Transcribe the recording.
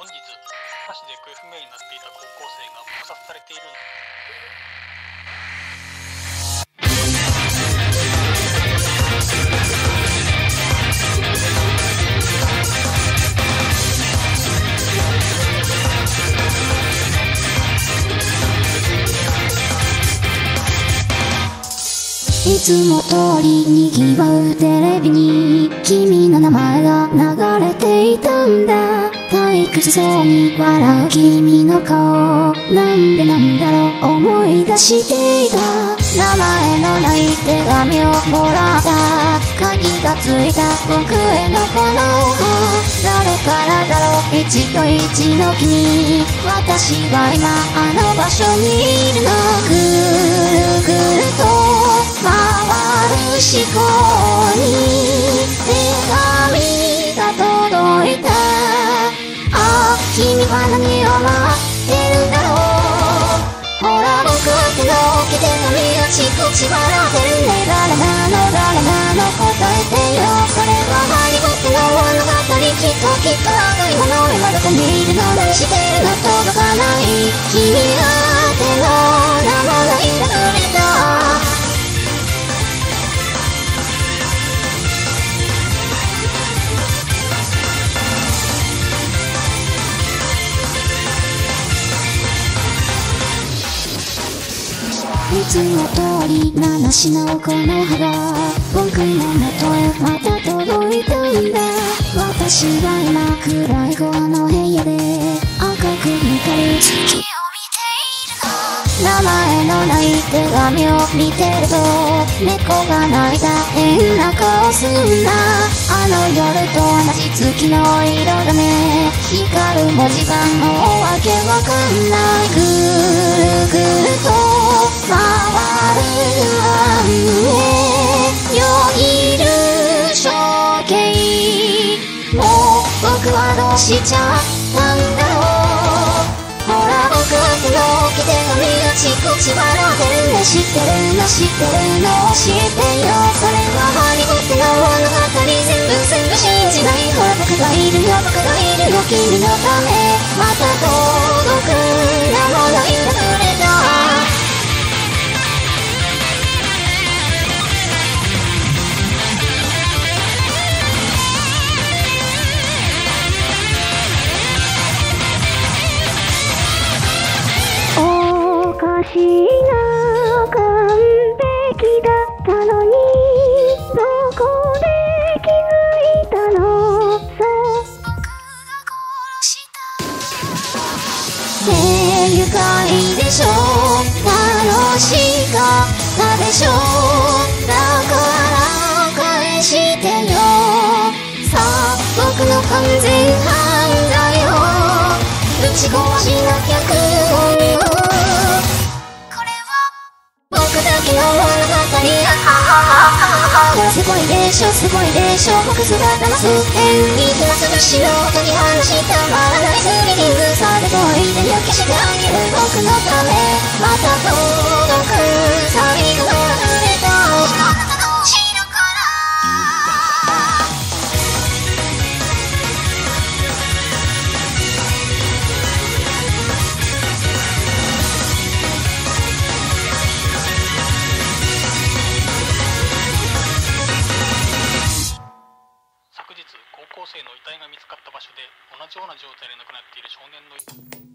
本日歌詞で行方不明になっていた高校生が撲殺されているいつも通りにぎわうテレビに君の名前が流れていたんだ。退屈そうに笑う君の顔なんでなんだろう思い出していた。名前のない手紙をもらった。鍵がついた。僕へのこの誰からだろう一と一の君私は今あの場所にいるのぐるぐると回る思考は何を思ってるんだろうほら僕は手を置き手紙がちこち笑ってるね誰なの誰なの答えてよそれはハリボテの物語きっときっと赤い。もの今どこにい。るの何してるの届かない。君は手のいつも通り七しのこの葉が僕の元へまた届いたんだ私は今暗いこの部屋で赤く光る月を見ているの名前のない手紙を見てると猫が泣いた変な顔すんだあの夜と同じ月の色だね光る文字がもわけわかんないぐるぐると僕はどうしちゃったんだろう。ほら僕は手の置き手紙がちこち笑ってるね知ってるの知ってるの教えてよ。それはハリボテの物語全部全部信じないほら僕がいるよ。僕がいるよ。君のためまた届くしいな完璧だったのにどこで気づいたの？そう僕が殺したねえ愉快でしょ？楽しか？ったでしょだから返してよ。さあ僕の完全犯罪をぶち壊しなきゃ空はすごいでしょすごいでしょ。僕姿のす変に今すぐ素人に話したまらないスリリングさでといて抜けしてあげる僕のため。また体が見つかった場所で同じような状態で亡くなっている少年の